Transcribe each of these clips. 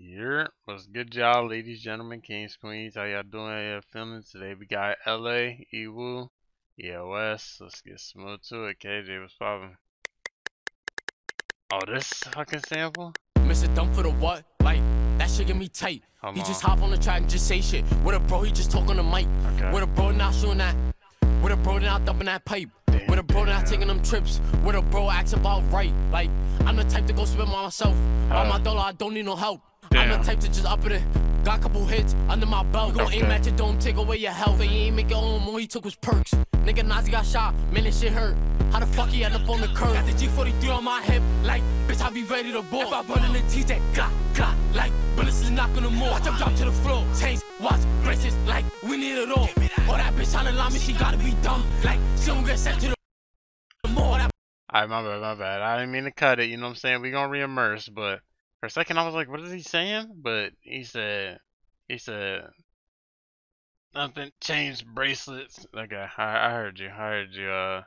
Yeah, what's good, y'all, ladies, gentlemen, kings, queens? How y'all doing? How y'all feeling? Today we got LA, E-Wuu, EOS. Let's get smooth to it. KJ, what's poppin'? Oh, this fucking sample? Mr. Dumb for the what? Like, that shit get me tight. Hold he on. just hop on the track and just say shit. With a bro, he just talk on the mic. Okay. With a bro, not shooting that. With a bro, not dumping that pipe. Damn, With a bro, not taking them trips. With a bro, acts about right. Like, I'm the type to go spend by myself. By Uh. my dollar, I don't need no help. I'm Damn. the type to just up it. Got a couple hits under my belt. Gon' aim Okay. at you, don't take away your health. And you ain't make your own, all he took was perks. Nigga Nazi got shot, man, this shit hurt. How the fuck he end up on the curb? Got the G43 on my hip, like, bitch, I be ready to ball. If I run in the TJ, got, got, like, bullets is knocking them more. Watch him drop to the floor, change, watch, braces, like, we need it all. Or that bitch tryna lie me, she gotta be dumb, like, she don't get sent to the more. That Alright, my bad, my bad. I didn't mean to cut it, you know what I'm saying? we gonna re-immerse, but for a second I was like, what is he saying? But he said, he said, nothing changed bracelets. Okay, I, I heard you, I heard you, uh,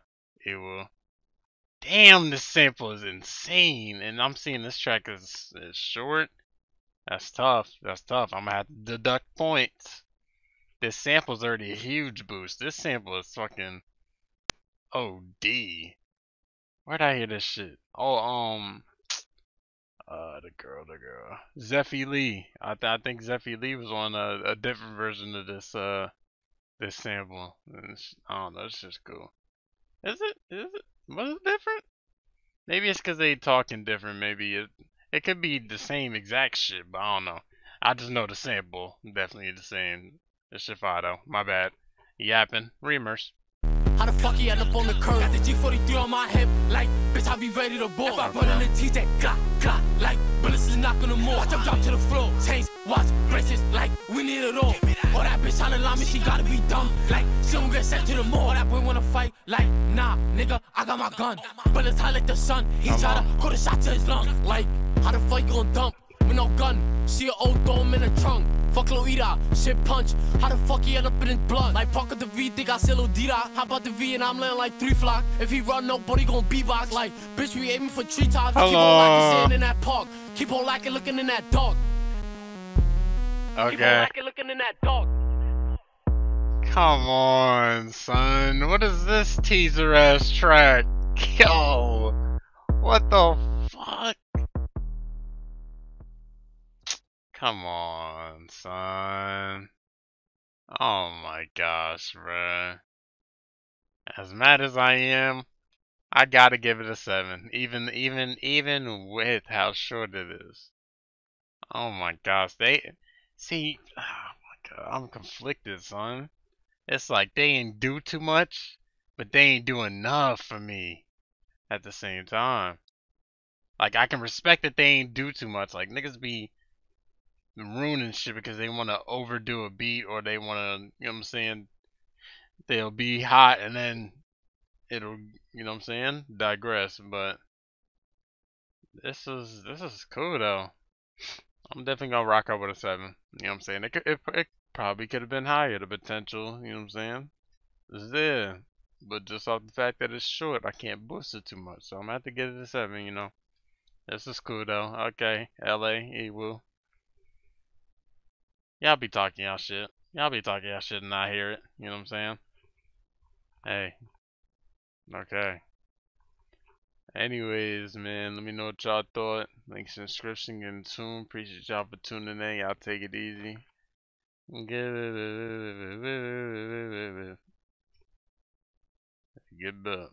E-Wuu. Damn, this sample is insane, and I'm seeing this track is, is short. That's tough, that's tough. I'm gonna have to deduct points. This sample's already a huge boost. This sample is fucking OD. Where'd I hear this shit? Oh, um, uh, the girl, the girl, Zeffy Lee. I, th- I think Zeffy Lee was on a, a different version of this, uh, this sample. I don't know. It's just cool. Is it? Is it? Was it different? Maybe it's because they talking different. Maybe it, it could be the same exact shit, but I don't know. I just know the sample definitely the same. It's though. My bad. Yapping. Reimmerse. How the fuck he end up on the curb? Got the G43 on my hip, like, bitch, I be ready to ball. If I run in the TJ, got, got, like, bullets is knocking them more. Watch him drop to the floor, change, watch, braces, like, we need it all. Or that bitch tryna lie me, she gotta be dumb, like, she don't get sent to the mall. Or that boy wanna fight, like, nah, nigga, I got my gun. Bullets high like the sun, he try to put a shot to his lung. Like, how the fuck you gon' dump with no gun? See an old dome in the trunk. Fuck Loida, shit punch. How the fuck he end up in his blood? Like Parker the V, think I still Odira. How about the V and I'm laying like three flock? If he run, nobody gon' beatbox. Like, bitch, we aiming for tree tops. Keep on lacking, sitting in that park. Keep on lacking, looking in that dog. Keep on Okay. lacking, looking in that dog. Come on, son. What is this teaser ass track? Yo, what the fuck? Come on, son. Oh my gosh, bruh. As mad as I am, I gotta give it a seven. Even, even, even with how short it is. Oh my gosh, they see. Oh my god, I'm conflicted, son. It's like they ain't do too much, but they ain't do enough for me at the same time. Like I can respect that they ain't do too much. Like niggas be ruining shit because they want to overdo a beat or they want to, you know what I'm saying? They'll be hot and then it'll, you know what I'm saying? Digress, but this is this is cool though. I'm definitely gonna rock out with a seven. You know what I'm saying? It it, it probably could have been higher. The potential, you know what I'm saying, is there. But just off the fact that it's short, I can't boost it too much. So I'm gonna have to get it a seven. You know, this is cool though. Okay, L.A. E-Wuu. Y'all be talking y'all shit. Y'all be talking y'all shit and not hear it. You know what I'm saying? Hey. Okay. Anyways, man, let me know what y'all thought. Links in description, get in tune. Appreciate y'all for tuning in. Y'all take it easy. Good. Good.